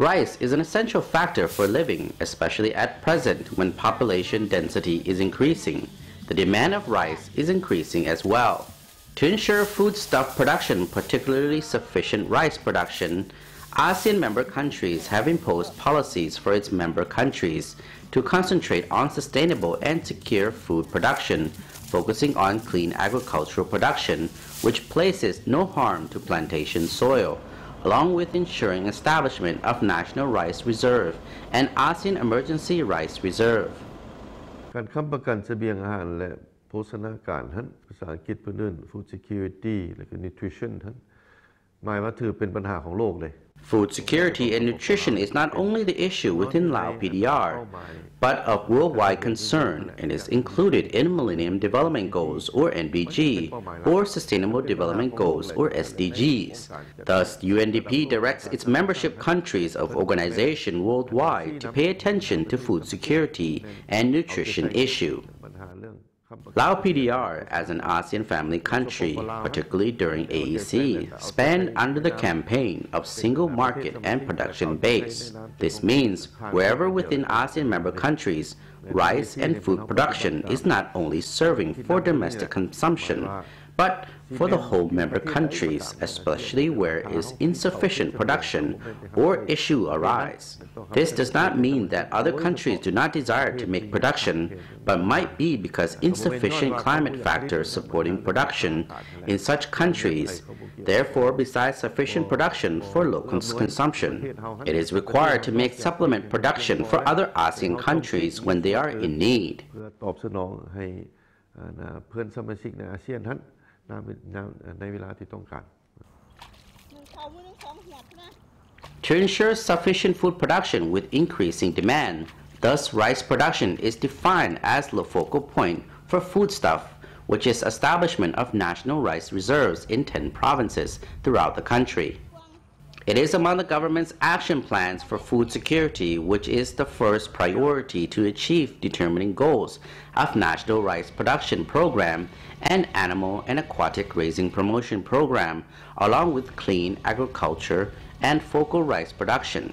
Rice is an essential factor for living, especially at present when population density is increasing. The demand of rice is increasing as well. To ensure foodstuff production, particularly sufficient rice production, ASEAN member countries have imposed policies for its member countries to concentrate on sustainable and secure food production, focusing on clean agricultural production, which places no harm to plantation soil, along with ensuring establishment of National Rice Reserve and ASEAN Emergency Rice Reserve. การค้ำประกันเสบียงอาหารและโภชนาการท่านภาษาอังกฤษเพื่อนเอน food security และก็ nutrition ท่าน Food security and nutrition is not only the issue within Lao PDR, but of worldwide concern and is included in Millennium Development Goals or MDG, or Sustainable Development Goals or SDGs. Thus, UNDP directs its membership countries of organization worldwide to pay attention to food security and nutrition issue. Lao PDR, as an ASEAN family country, particularly during AEC, spanned under the campaign of single market and production base. This means wherever within ASEAN member countries, rice and food production is not only serving for domestic consumption, but for the whole member countries, especially where is insufficient production or issue arise. This does not mean that other countries do not desire to make production, but might be because insufficient climate factors supporting production in such countries. Therefore, besides sufficient production for local consumption, it is required to make supplement production for other ASEAN countries when they are in need. ในเวลาที่ต้องการ To ensure sufficient food production with increasing demand, thus rice production is defined as the focal point for foodstuff, which is establishment of national rice reserves in 10 provinces throughout the country. It is among the government's action plans for food security, which is the first priority to achieve determining goals of National Rice Production Program and Animal and Aquatic Raising Promotion Program, along with clean agriculture and focal rice production.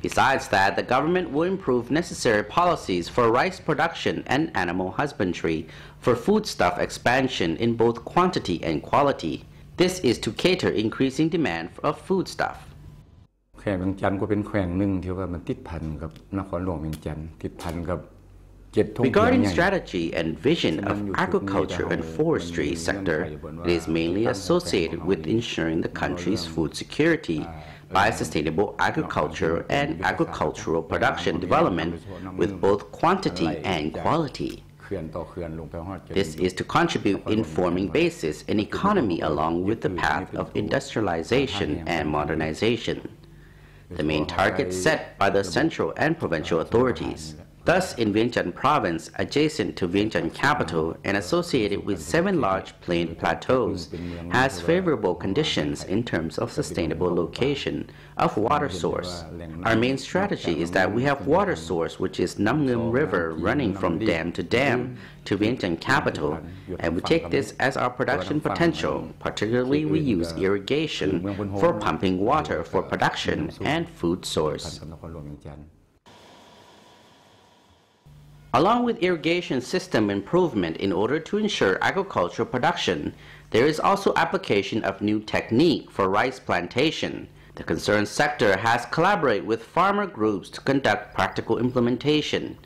Besides that, the government will improve necessary policies for rice production and animal husbandry for foodstuff expansion in both quantity and quality. This is to cater increasing demand of foodstuff. แขวงเวียงจันทร์ก็เป็นแขวงหนึ่งที่ว่ามันติดพันกับนครหลวงเวียงจันทร์ติดพันกับ Regarding strategy and vision of agriculture and forestry sector, it is mainly associated with ensuring the country's food security by sustainable agriculture and agricultural production development with both quantity and quality. This is to contribute in forming basis in economy along with the path of industrialization and modernization, the main target set by the central and provincial authorities. Thus, in Vientiane province, adjacent to Vientiane capital and associated with seven large plain plateaus, has favorable conditions in terms of sustainable location of water source. Our main strategy is that we have water source which is Nam Ngum River running from dam to dam to Vientiane capital, and we take this as our production potential. Particularly, we use irrigation for pumping water for production and food source. Along with irrigation system improvement in order to ensure agricultural production, there is also application of new technique for rice plantation. The concerned sector has collaborated with farmer groups to conduct practical implementation.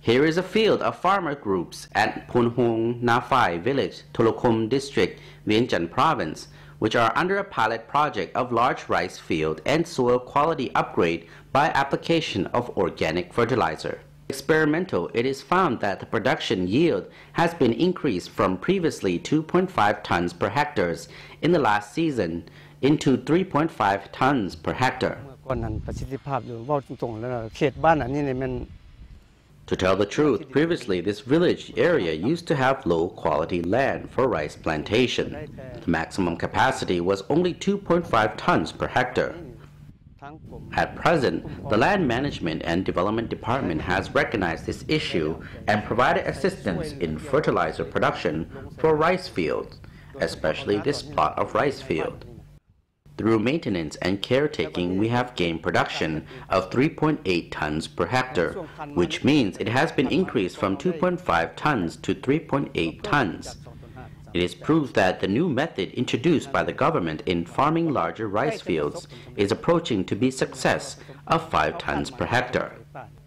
Here is a field of farmer groups at Punhong Nafai village, Thoulakhom district, Vientiane province, which are under a pilot project of large rice field and soil quality upgrade by application of organic fertilizer. Experimental, it is found that the production yield has been increased from previously 2.5 tons per hectare in the last season into 3.5 tons per hectare. To tell the truth, previously this village area used to have low quality land for rice plantation. The maximum capacity was only 2.5 tons per hectare. At present, the Land Management and Development Department has recognized this issue and provided assistance in fertilizer production for rice fields, especially this plot of rice field. Through maintenance and caretaking, we have gained production of 3.8 tons per hectare, which means it has been increased from 2.5 tons to 3.8 tons. It is proof that the new method introduced by the government in farming larger rice fields is approaching to be success of 5 tons per hectare.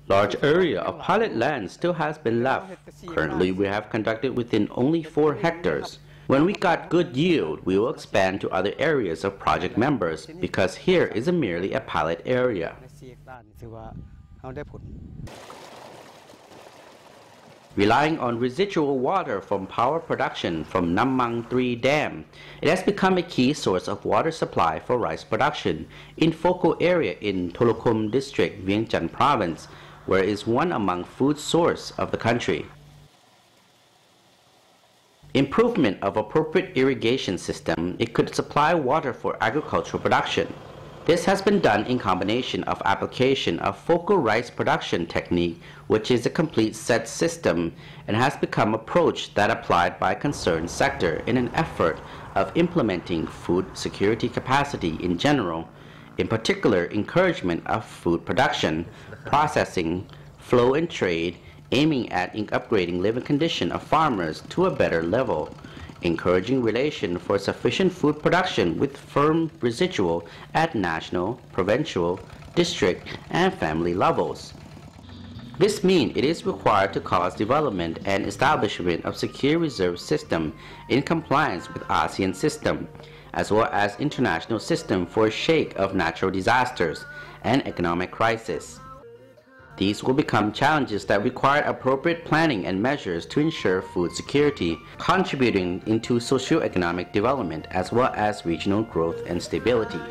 Large area of pilot land still has been left. Currently, we have conducted within only 4 hectares. When we got good yield, we will expand to other areas of project members because here is a merely a pilot area. Relying on residual water from power production from Nam Mang 3 Dam, it has become a key source of water supply for rice production in focal area in Thoulakhom district, Vientiane province, where it is one among food source of the country. Improvement of appropriate irrigation system, it could supply water for agricultural production. This has been done in combination of application of focal rice production technique, which is a complete set system and has become approach that applied by concerned sector in an effort of implementing food security capacity in general, in particular encouragement of food production, processing, flow and trade, aiming at upgrading living condition of farmers to a better level, encouraging relation for sufficient food production with firm residual at national, provincial, district, and family levels. This means it is required to cause development and establishment of secure reserve system in compliance with ASEAN system, as well as international system for shake of natural disasters and economic crisis. These will become challenges that require appropriate planning and measures to ensure food security, contributing into socio-economic development as well as regional growth and stability.